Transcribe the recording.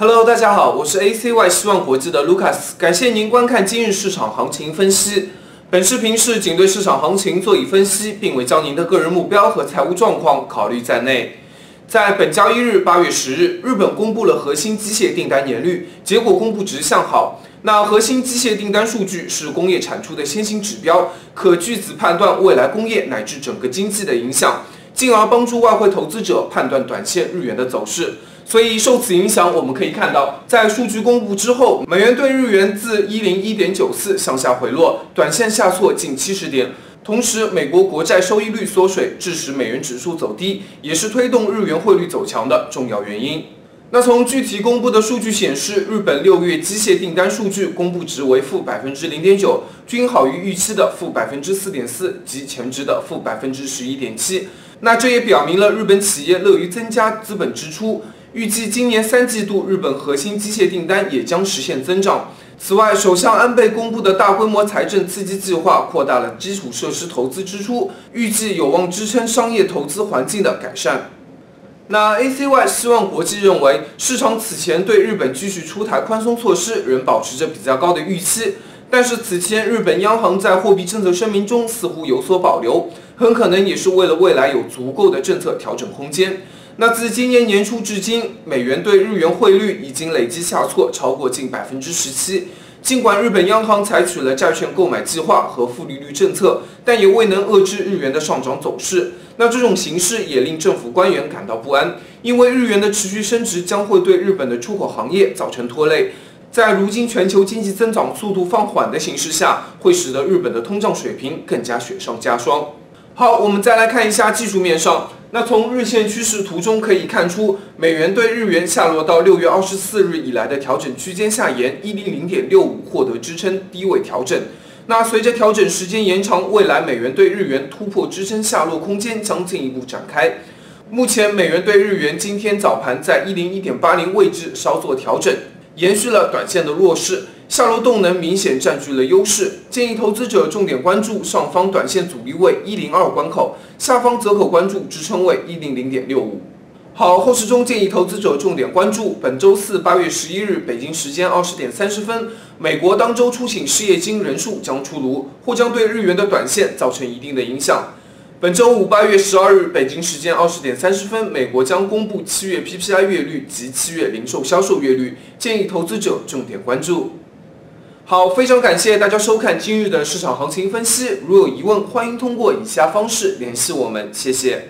Hello，大家好，我是 ACY 希望国际的 Lucas，感谢您观看今日市场行情分析。本视频是仅对市场行情做以分析，并未将您的个人目标和财务状况考虑在内。在本交易日八月十日，日本公布了核心机械订单年率，结果公布值向好。那核心机械订单数据是工业产出的先行指标，可据此判断未来工业乃至整个经济的影响，进而帮助外汇投资者判断短线日元的走势。所以受此影响，我们可以看到，在数据公布之后，美元对日元自一零一点九四向下回落，短线下挫近七十点。同时，美国国债收益率缩水，致使美元指数走低，也是推动日元汇率走强的重要原因。那从具体公布的数据显示，日本六月机械订单数据公布值为负百分之零点九，均好于预期的负百分之四点四及前值的负百分之十一点七。那这也表明了日本企业乐于增加资本支出。预计今年三季度日本核心机械订单也将实现增长。此外，首相安倍公布的大规模财政刺激计划扩大了基础设施投资支出，预计有望支撑商业投资环境的改善。那 ACY 希望国际认为，市场此前对日本继续出台宽松措施仍保持着比较高的预期，但是此前日本央行在货币政策声明中似乎有所保留，很可能也是为了未来有足够的政策调整空间。那自今年年初至今，美元对日元汇率已经累计下挫超过近百分之十七。尽管日本央行采取了债券购买计划和负利率政策，但也未能遏制日元的上涨走势。那这种形势也令政府官员感到不安，因为日元的持续升值将会对日本的出口行业造成拖累。在如今全球经济增长速度放缓的形势下，会使得日本的通胀水平更加雪上加霜。好，我们再来看一下技术面上。那从日线趋势图中可以看出，美元对日元下落到六月二十四日以来的调整区间下沿一零零点六五获得支撑，低位调整。那随着调整时间延长，未来美元对日元突破支撑下落空间将进一步展开。目前美元对日元今天早盘在一零一点八零位置稍作调整，延续了短线的弱势。下落动能明显占据了优势，建议投资者重点关注上方短线阻力位一零二关口，下方则可关注支撑位一零零点六五。好，后市中建议投资者重点关注本周四八月十一日北京时间二十点三十分，美国当周出行失业金人数将出炉，或将对日元的短线造成一定的影响。本周五八月十二日北京时间二十点三十分，美国将公布七月 PPI 月率及七月零售销售月率，建议投资者重点关注。好，非常感谢大家收看今日的市场行情分析。如有疑问，欢迎通过以下方式联系我们，谢谢。